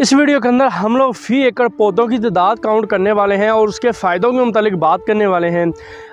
इस वीडियो के अंदर हम लोग फ़ी एकड़ पौधों की तादाद काउंट करने वाले हैं और उसके फ़ायदों के मतलब बात करने वाले हैं।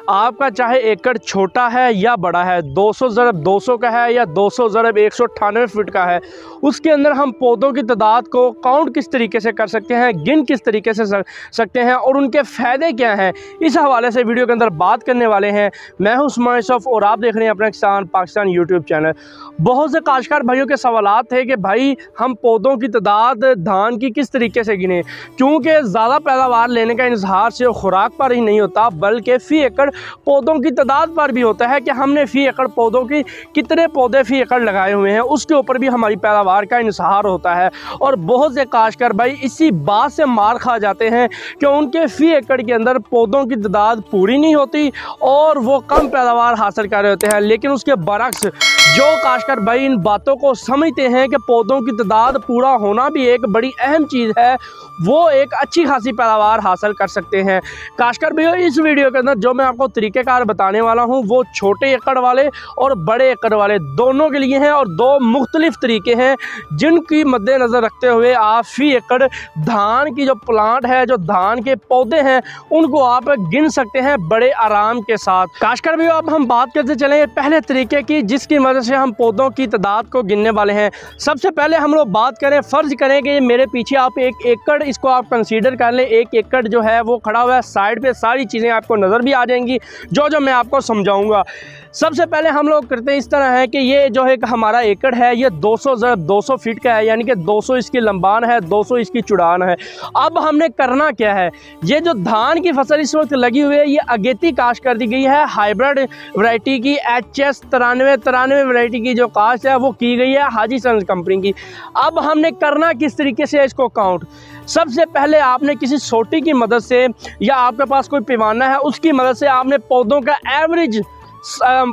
आपका चाहे एकड़ छोटा है या बड़ा है 200 ज़रब 200 का है या 200 ज़रब एक फीट का है, उसके अंदर हम पौधों की तादाद को काउंट किस तरीके से कर सकते हैं, गिन किस तरीके से सकते हैं और उनके फ़ायदे क्या हैं, इस हवाले से वीडियो के अंदर बात करने वाले हैं। मैं हूँ उस्मान यूसुफ और आप देख रहे हैं अपना किसान पाकिस्तान यूट्यूब चैनल। बहुत से काशकार भाइयों के सवाल थे कि भाई, हम पौधों की तादाद धान की किस तरीके से गिने, क्योंकि ज़्यादा पैदावार लेने का इजहार से खुराक पर ही नहीं होता, बल्कि फ़ी एकड़ पौधों की तादाद पर भी होता है कि हमने फ़ी एकड़ पौधों की, कितने पौधे फ़ी एकड़ लगाए हुए हैं, उसके ऊपर भी हमारी पैदावार का इजहार होता है। और बहुत से काशकर भाई इसी बात से मार खा जाते हैं कि उनके फ़ी एकड़ के अंदर पौधों की तादाद पूरी नहीं होती और वो कम पैदावार हासिल कर रहे होते हैं। लेकिन उसके बरक्स जो काशकर भाई इन बातों को समझते हैं कि पौधों की तादाद पूरा होना भी एक बड़ी अहम चीज़ है, वो एक अच्छी खासी पैदावार हासिल कर सकते हैं। काशकर भैया इस वीडियो के अंदर जो मैं आपको तरीक़ेकार बताने वाला हूँ। वो छोटे एकड़ वाले और बड़े एकड़ वाले दोनों के लिए हैं और दो मुख्तलिफ़ तरीके हैं, जिनकी मद्देनज़र रखते हुए आप फ़ी एकड़ धान की जो प्लांट है, जो धान के पौधे हैं, उनको आप गिन सकते हैं बड़े आराम के साथ। काशकर भैया अब हम बात करते चले पहले तरीके की, जिसकी मदद से हम पौधों की तादाद को गिनने वाले हैं। सबसे पहले हम लोग बात करें, फ़र्ज़ करें कि मेरे पीछे आप एक एकड़ इसको आप कंसीडर कर लें। एक एकड़ जो है, वो खड़ा हुआ है साइड पे सारी चीज़ें आपको नज़र भी आ जाएँगी। जो जो मैं आपको समझाऊँगा। सबसे पहले हम लोग करते हैं इस तरह है कि ये जो है हमारा एकड़ है, ये 200 ज़रब 200 फीट का है, यानी कि 200 इसकी लंबान है 200 इसकी चुड़ान है। अब हमने करना क्या है? ये जो धान की फ़सल इस वक्त लगी हुई है, ये अगेती काश कर दी गई है। हाइब्रिड वैरायटी की एच एस तिरानवे तिरानवे वरायटी की जो कास्ट है, वो की गई है हाजी सन्स कंपनी की। अब हमने करना किस तरीके से इसको काउंट? सबसे पहले आपने किसी सोटी की मदद से या आपके पास कोई पैमाना है, उसकी मदद से आपने पौधों का एवरेज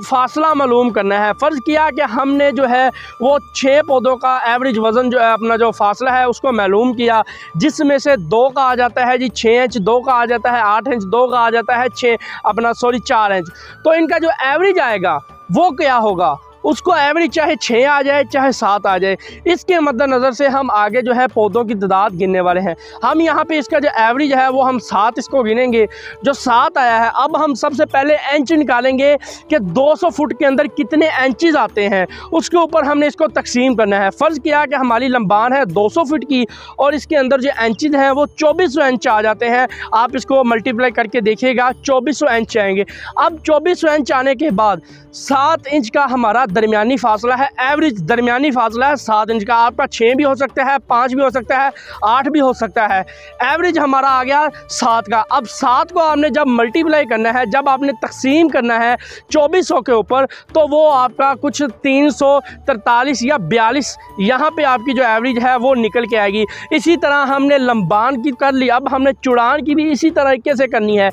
फासला मालूम करना है। फ़र्ज़ किया कि हमने जो है, वो छः पौधों का एवरेज वज़न जो है, अपना जो फासला है, उसको मालूम किया, जिसमें से दो का आ जाता है जी छः इंच, दो का आ जाता है आठ इंच, दो का आ जाता है छः अपना सॉरी चार इंच। तो इनका जो एवरेज आएगा, वो क्या होगा? उसको एवरेज चाहे छः आ जाए, चाहे सात आ जाए। इसके मद्देनज़र से हम आगे जो है पौधों की तादाद गिनने वाले हैं। हम यहाँ पे इसका जो एवरेज है, वो हम सात इसको गिनेंगे। जो सात आया है, अब हम सबसे पहले इंच निकालेंगे कि 200 फुट के अंदर कितने इंचज़ आते हैं। उसके ऊपर हमने इसको तकसीम करना है। फ़र्ज़ किया कि हमारी लंबान है दो सौ फुट की और इसके अंदर जो इंचज़ हैं, वो चौबीस इंच आ जाते हैं। आप इसको मल्टीप्लाई करके देखिएगा, चौबीस इंच आएँगे। अब चौबीस इंच आने के बाद सात इंच का हमारा दरमियानी फासला है एवरेज दरमियानी फासला है, सात इंच का आपका छः भी हो सकता है, पाँच भी हो सकता है, आठ भी हो सकता है। एवरेज हमारा आ गया सात का। अब सात को आपने जब मल्टीप्लाई करना है, जब आपने तकसीम करना है चौबीस के ऊपर तो वो आपका कुछ तीन सौ तरतालीस या बयालीस, यहाँ पर आपकी जो एवरेज है, वो निकल के आएगी। इसी तरह हमने लंबान की कर ली, अब हमने चुड़ान की भी इसी तरीके से करनी है।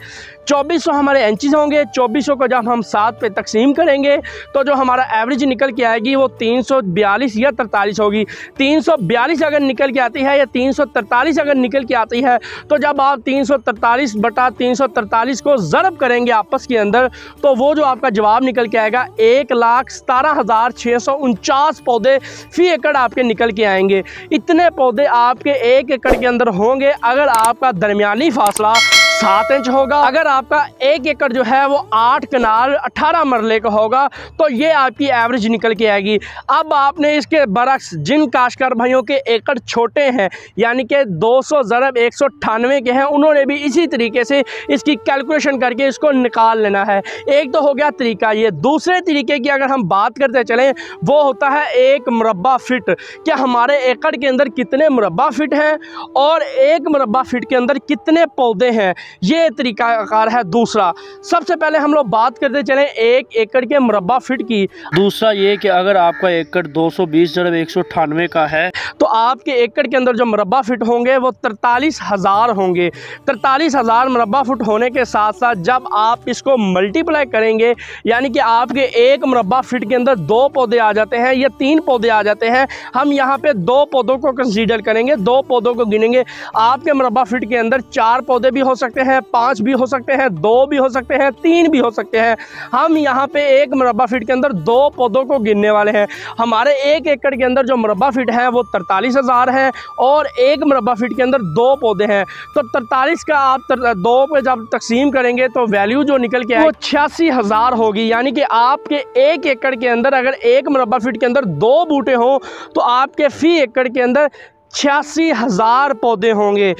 चौबीस हमारे इंचज़ होंगे, चौबीस को जब हम सात पे तकसीम करेंगे तो जो हमारा एवरेज निकल के आएगी वो तीन सौ बयालीस या तरतालीस होगी। तीन सौ बयालीस अगर निकल के आती है या तीन सौ तरतालीस अगर निकल के आती है तो जब आप तीन सौ तरतालीस बटा तीन सौ तरतालीस को ज़रब करेंगे आपस के अंदर तो वो जो आपका जवाब निकल के आएगा, एक लाख सतारह हज़ार छः सौ उनचास पौधे फ़ी एकड़ आपके निकल के आएँगे। इतने पौधे आपके एक एकड़ के अंदर होंगे, अगर आपका दरमियानी फासला सात इंच होगा। अगर आपका एक एकड़ जो है वो आठ कनाल, अठारह मरले का होगा तो ये आपकी एवरेज निकल के आएगी। अब आपने इसके बरक्स, जिन काशकार भाइयों के एकड़ छोटे हैं, यानी कि 200 ज़रब, एक सौ अठानवे के हैं, उन्होंने भी इसी तरीके से इसकी कैलकुलेशन करके इसको निकाल लेना है। एक तो हो गया तरीका ये। दूसरे तरीके की अगर हम बात करते चलें, वो होता है एक मुरबा फिट। कि हमारे एकड़ के अंदर कितने मुरबा फिट हैं? और एक मुरबा फिट के अंदर कितने पौधे हैं? ये तरीकाकार है दूसरा। सबसे पहले हम लोग बात करते चले एक एकड़ के मुरबा फिट की। दूसरा ये कि अगर आपका एकड़ दो सौ बीस जरब एक सौ अठानवे का है। तो आपके एकड़ के अंदर जो मुरबा फिट होंगे वो तरतालीस हज़ार होंगे। तरतालीस हज़ार मुरबा फुट होने के साथ साथ जब आप इसको मल्टीप्लाई करेंगे यानी कि आपके एक मुरबा फिट के अंदर दो पौधे आ जाते हैं या तीन पौधे आ जाते हैं हम यहाँ पे दो पौधों को कंसीडर करेंगे दो पौधों को गिनेंगे। आपके मुरबा फिट के अंदर चार पौधे भी हो सकते सकते हैं पाँच भी हो सकते हैं दो भी हो सकते हैं तीन भी हो सकते हैं। हम यहाँ पे एक मुरबा फीट के अंदर दो पौधों को गिनने वाले हैं। हमारे एक एकड़ के अंदर जो मुरबा फीट है वो तरतालीस हज़ार है और एक मुरबा फीट के अंदर दो पौधे हैं। तो तरतालीस का आप तर, दो पे जब तकसीम करेंगे तो वैल्यू जो निकल के आए वो छियासी हज़ार होगी। यानी कि आपके एक एकड़ के अंदर अगर एक मुरबा फीट के अंदर दो बूटे हों तो आपके फ़ी एकड़ के अंदर छियासी हज़ार पौधे होंगे।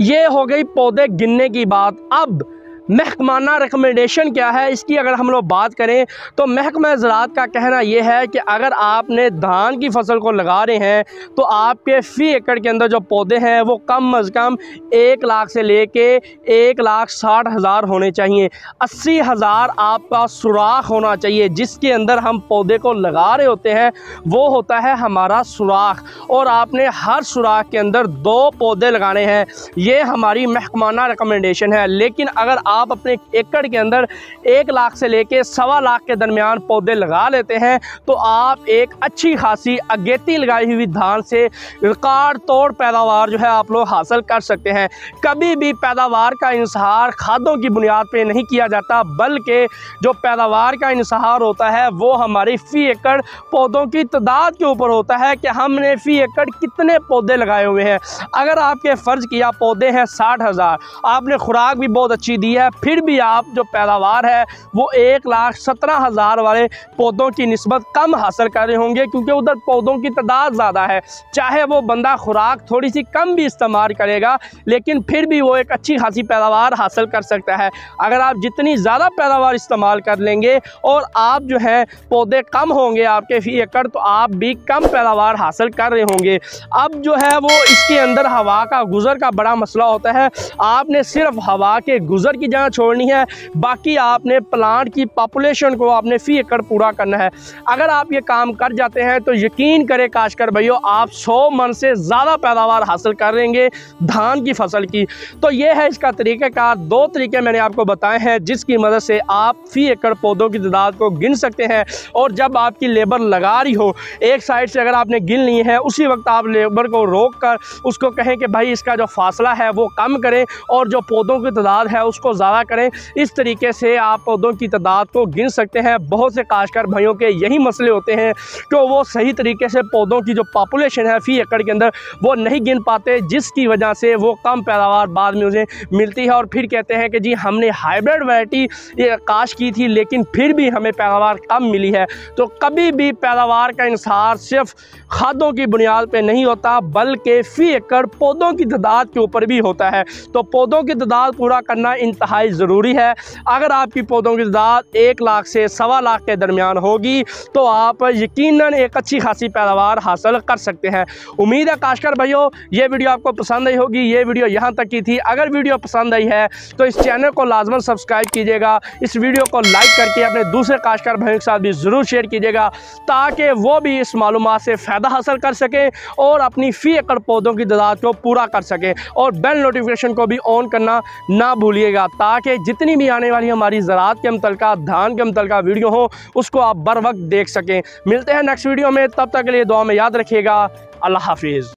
ये हो गई पौधे गिनने की बात। अब महकमाना रिकमेंडेशन क्या है? इसकी अगर हम लोग बात करें तो महकमा ज़रात का कहना यह है कि अगर आपने धान की फ़सल को लगा रहे हैं तो आपके फ़ी एकड़ के अंदर जो पौधे हैं, वो कम अज़ कम एक लाख से लेके एक लाख साठ हज़ार होने चाहिए। अस्सी हज़ार आपका सुराख होना चाहिए, जिसके अंदर हम पौधे को लगा रहे होते हैं, वो होता है हमारा सुराख। और आपने हर सुराख के अंदर दो पौधे लगाने हैं, ये हमारी महकमाना रिकमेंडेशन है। लेकिन अगर आप आप अपने एकड़ के अंदर एक लाख से लेके सवा लाख के दरमियान पौधे लगा लेते हैं। तो आप एक अच्छी खासी अगेती लगाई हुई धान से रिकॉर्ड तोड़ पैदावार जो है आप लोग हासिल कर सकते हैं। कभी भी पैदावार का इंसहार खादों की बुनियाद पर नहीं किया जाता, बल्कि जो पैदावार का इंसहार होता है, वो हमारी फ़ी एकड़ पौधों की तादाद के ऊपर होता है कि हमने फ़ी एकड़ कितने पौधे लगाए हुए हैं। अगर आपके फ़र्ज़ किया पौधे हैं साठ हज़ार, आपने खुराक भी बहुत अच्छी दी है है, फिर भी आप जो पैदावार है, वो एक लाख सत्रह हज़ार वाले पौधों की नस्बत कम हासिल कर रहे होंगे, क्योंकि उधर पौधों की तादाद ज़्यादा है। चाहे वो बंदा खुराक थोड़ी सी कम भी इस्तेमाल करेगा, लेकिन फिर भी वो एक अच्छी खासी पैदावार हासिल कर सकता है। अगर आप जितनी ज़्यादा पैदावार इस्तेमाल कर लेंगे और आप जो है, पौधे कम होंगे आपके फ़ी एकड़ तो आप भी कम पैदावार हासिल कर रहे होंगे। अब जो है, वो इसके अंदर हवा का, गुज़र का बड़ा मसला होता है। आपने सिर्फ़ हवा के गुज़र की जगह छोड़नी है। बाकी आपने प्लांट की पॉपुलेशन को आपने फ़ी एकड़ पूरा करना है। अगर आप ये काम कर जाते हैं तो यकीन करें काशकर भैया आप सौ मन से ज़्यादा पैदावार हासिल कर लेंगे धान की फ़सल की। तो ये है इसका तरीक़ाकार दो तरीके मैंने आपको बताए हैं, जिसकी मदद से आप फ़ी एकड़ पौधों की तादाद को गिन सकते हैं। और जब आपकी लेबर लगा रही हो, एक साइड से अगर आपने गिन ली है, उसी वक्त आप लेबर को रोक कर उसको कहें कि भाई इसका जो फासला है, वो कम करें और जो पौधों की तादाद है, उसको ज़्यादा करें। इस तरीके से आप पौधों की तादाद को गिन सकते हैं। बहुत से काशकार भाइयों के यही मसले होते हैं कि वो सही तरीके से पौधों की जो पॉपुलेशन है फ़ी एकड़ के अंदर वो नहीं गिन पाते, जिसकी वजह से वो कम पैदावार बाद में उन्हें मिलती है और फिर कहते हैं कि जी, हमने हाइब्रिड वैरायटी काश की थी, लेकिन फिर भी हमें पैदावार कम मिली है। तो कभी भी पैदावार का इंसार सिर्फ़ खादों की बुनियाद पर नहीं होता, बल्कि फ़ी एकड़ पौधों की तादाद के ऊपर भी होता है। तो पौधों की तादाद पूरा करना इंतहा इंतहाई ज़रूरी है। अगर आपकी पौधों की तादाद एक लाख से सवा लाख के दरमियान होगी तो आप यकीन एक अच्छी खासी पैदावार हासिल कर सकते हैं। उम्मीद है काशकर भाइयों, ये वीडियो आपको पसंद आई होगी। ये वीडियो यहाँ तक की थी। अगर वीडियो पसंद आई है तो इस चैनल को लाजमन सब्सक्राइब कीजिएगा। इस वीडियो को लाइक करके अपने दूसरे काशकार भाइयों के साथ भी ज़रूर शेयर कीजिएगा, ताकि वो भी इस मालूम से फ़ायदा हासिल कर सकें और अपनी फ़ी एकड़ पौधों की तादाद को पूरा कर सकें। और बेल नोटिफिकेशन को भी ऑन करना ना भूलिएगा। ताकि जितनी भी आने वाली हमारी ज़रात के मुतल धान के मुतल वीडियो हो, उसको आप बर वक्त देख सकें। मिलते हैं नेक्स्ट वीडियो में, तब तक के लिए दुआ में याद रखिएगा। अल्लाह हाफिज़।